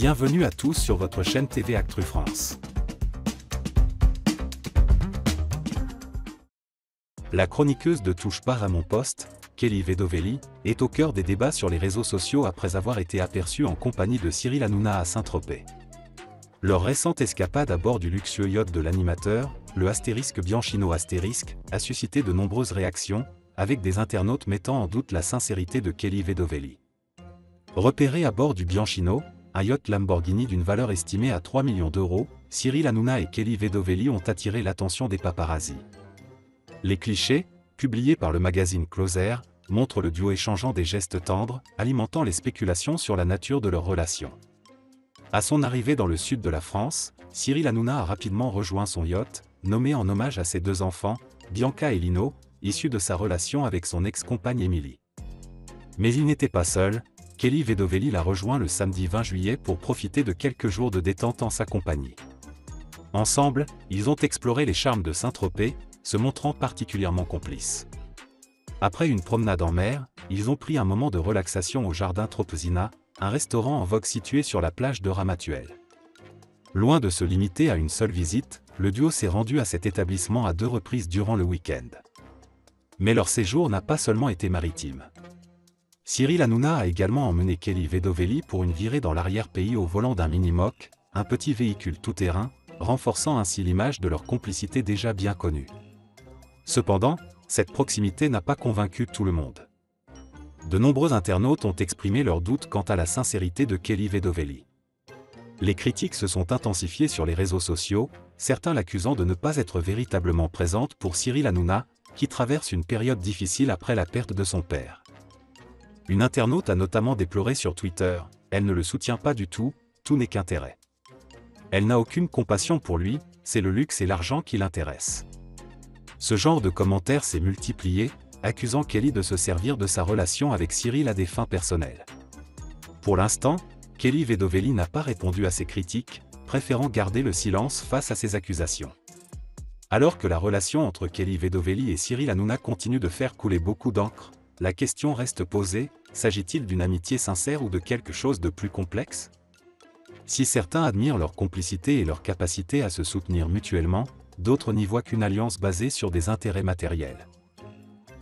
Bienvenue à tous sur votre chaîne TV Actu France. La chroniqueuse de Touche pas à mon poste, Kelly Vedovelli, est au cœur des débats sur les réseaux sociaux après avoir été aperçue en compagnie de Cyril Hanouna à Saint-Tropez. Leur récente escapade à bord du luxueux yacht de l'animateur, le astérisque Bianchino astérisque, a suscité de nombreuses réactions, avec des internautes mettant en doute la sincérité de Kelly Vedovelli. Repéré à bord du Bianchino, un yacht Lamborghini d'une valeur estimée à 3 millions d'euros, Cyril Hanouna et Kelly Vedovelli ont attiré l'attention des paparazzis. Les clichés, publiés par le magazine Closer, montrent le duo échangeant des gestes tendres, alimentant les spéculations sur la nature de leur relation. À son arrivée dans le sud de la France, Cyril Hanouna a rapidement rejoint son yacht, nommé en hommage à ses deux enfants, Bianca et Lino, issus de sa relation avec son ex-compagne Émilie. Mais il n'était pas seul, Kelly Vedovelli l'a rejoint le samedi 20 juillet pour profiter de quelques jours de détente en sa compagnie. Ensemble, ils ont exploré les charmes de Saint-Tropez, se montrant particulièrement complices. Après une promenade en mer, ils ont pris un moment de relaxation au jardin Tropezina, un restaurant en vogue situé sur la plage de Ramatuel. Loin de se limiter à une seule visite, le duo s'est rendu à cet établissement à deux reprises durant le week-end. Mais leur séjour n'a pas seulement été maritime. Cyril Hanouna a également emmené Kelly Vedovelli pour une virée dans l'arrière-pays au volant d'un mini-moc, un petit véhicule tout-terrain, renforçant ainsi l'image de leur complicité déjà bien connue. Cependant, cette proximité n'a pas convaincu tout le monde. De nombreux internautes ont exprimé leurs doutes quant à la sincérité de Kelly Vedovelli. Les critiques se sont intensifiées sur les réseaux sociaux, certains l'accusant de ne pas être véritablement présente pour Cyril Hanouna, qui traverse une période difficile après la perte de son père. Une internaute a notamment déploré sur Twitter, elle ne le soutient pas du tout, tout n'est qu'intérêt. Elle n'a aucune compassion pour lui, c'est le luxe et l'argent qui l'intéressent. Ce genre de commentaires s'est multiplié, accusant Kelly de se servir de sa relation avec Cyril à des fins personnelles. Pour l'instant, Kelly Vedovelli n'a pas répondu à ces critiques, préférant garder le silence face à ces accusations. Alors que la relation entre Kelly Vedovelli et Cyril Hanouna continue de faire couler beaucoup d'encre, la question reste posée, s'agit-il d'une amitié sincère ou de quelque chose de plus complexe? Si certains admirent leur complicité et leur capacité à se soutenir mutuellement, d'autres n'y voient qu'une alliance basée sur des intérêts matériels.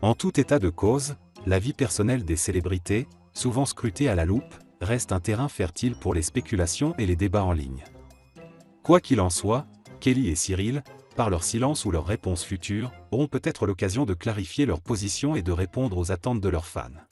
En tout état de cause, la vie personnelle des célébrités, souvent scrutée à la loupe, reste un terrain fertile pour les spéculations et les débats en ligne. Quoi qu'il en soit, Kelly et Cyril, par leur silence ou leurs réponses futures, auront peut-être l'occasion de clarifier leur position et de répondre aux attentes de leurs fans.